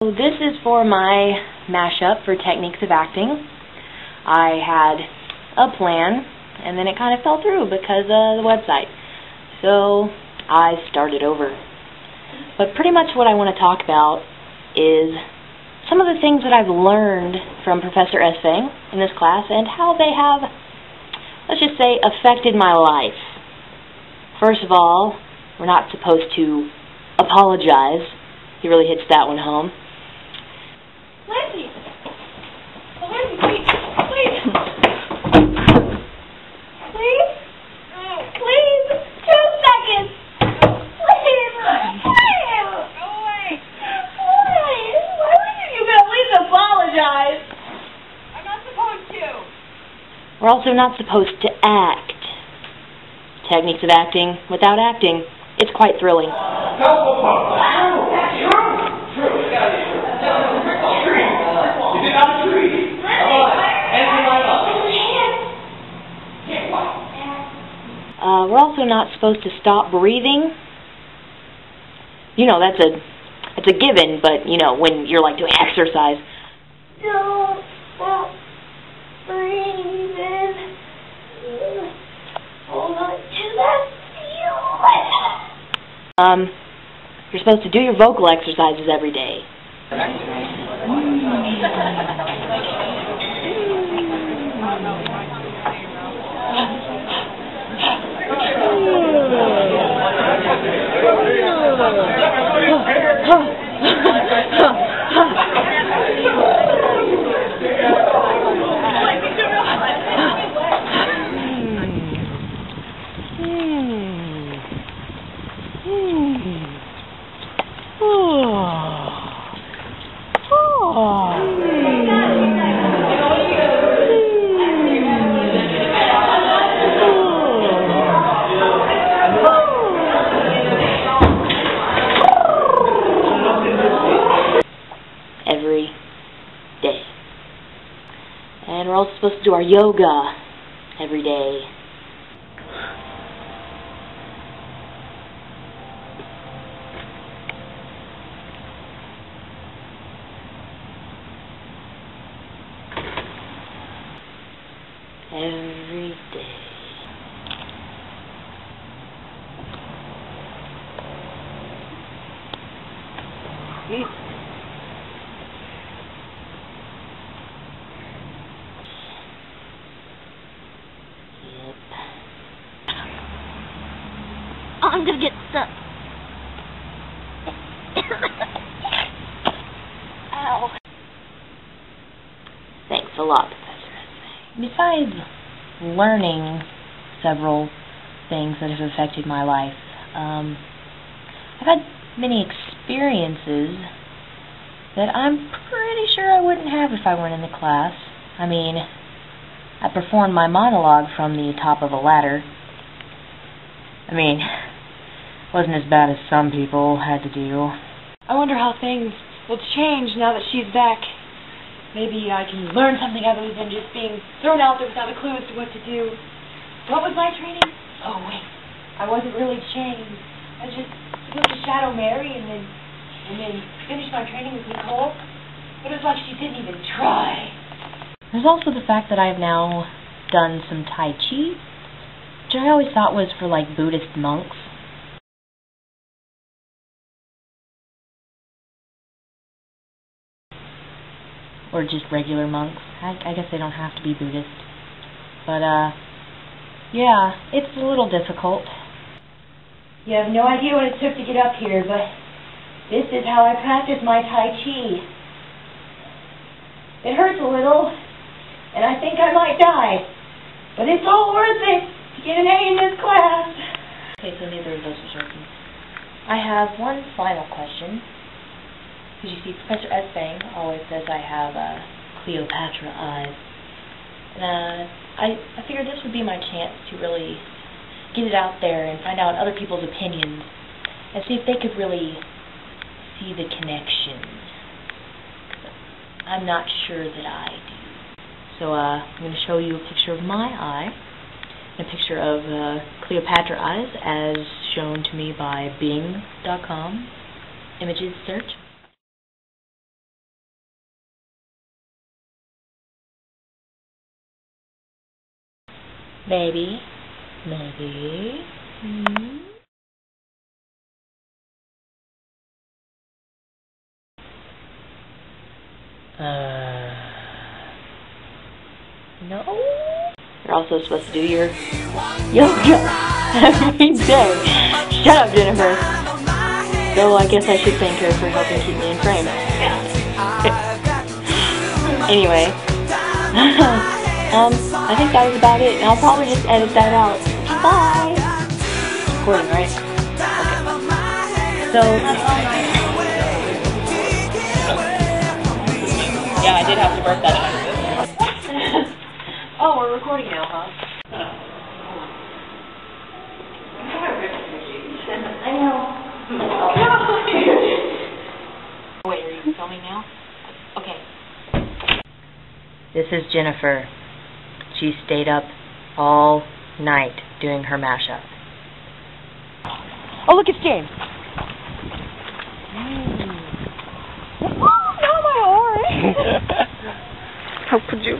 So this is for my mashup for Techniques of Acting. I had a plan, and then it kind of fell through because of the website. So I started over. But pretty much what I want to talk about is some of the things that I've learned from Professor S. Fang in this class and how they have, let's just say, affected my life. First of all, we're not supposed to apologize. He really hits that one home. We're also not supposed to act. Techniques of acting without acting. It's quite thrilling. Uh, we're also not supposed to stop breathing. You know, that's a that's a given, but you know, when you're like doing exercise, Don't stop breathing. Hold on to that feeling. Um, you're supposed to do your vocal exercises every day. Every we're all supposed to do our yoga every day. Every day. Yep. Oh, I'm gonna get stuck. Ow. Thanks a lot, Professor. Besides learning several things that have affected my life, um, I've had many experiences that I'm pretty sure I wouldn't have if I weren't in the class. I mean, I performed my monologue from the top of a ladder. I mean, wasn't as bad as some people had to do. I wonder how things will change now that she's back. Maybe I can learn something other than just being thrown out there without a clue as to what to do. What was my training? Oh, wait. I wasn't really chained. I was just supposed to shadow Mary and then and then finish my training with Nicole. But it was like she didn't even try. There's also the fact that I've now done some Tai Chi, which I always thought was for like Buddhist monks. Or just regular monks. I, I guess they don't have to be Buddhist. But, uh, yeah, it's a little difficult. You have no idea what it took to get up here, but this is how I practice my Tai Chi. It hurts a little, and I think I might die, but it's all worth it to get an A in this class. Okay, so neither of those are certain. I have one final question. Because you see, Professor S. Fang always says I have uh, Cleopatra eyes. And uh, I, I figured this would be my chance to really get it out there and find out other people's opinions and see if they could really see the connection. I'm not sure that I do. So uh, I'm going to show you a picture of my eye and a picture of uh, Cleopatra eyes as shown to me by Bing.com images search. Maybe. Maybe. Hmm. Uh, no. You're also supposed to do your yoga every day. Shut up, Jennifer. So I guess I should thank her for helping keep me in frame. anyway, um, I think that was about it, and I'll probably just edit that out. Bye. Recording, right? Okay. So. Yeah, I did have to burp that in. oh, we're recording now, huh? I know. Wait, are you filming now? Okay. This is Jennifer. She stayed up all night doing her mashup. Oh, look, it's James. Mm. Oh, not my orange. How could you?